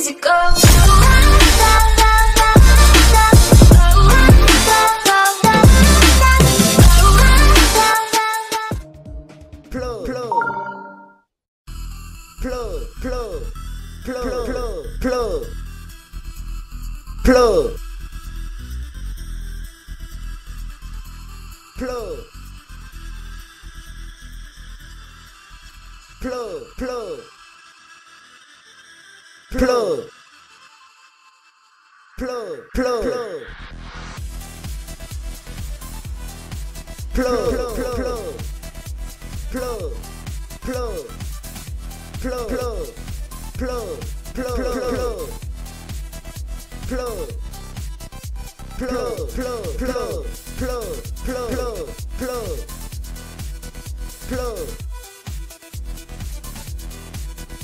easy go. plug, plug, plug, plug, plug, plug, plug, plug, plug plug, plug, plug, plug, plug, plug, plug, plug, plug, plug, plug, plug, plug, plug, plug blow, blow, blow, blow, blow, blow, blow, blow.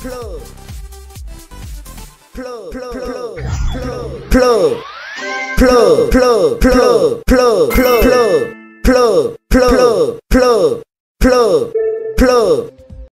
플러그 플러그 플러그 플러그 플러그 플러그 플러그 플러그 플러그 플러그 플러그 플러그 플러그 플러그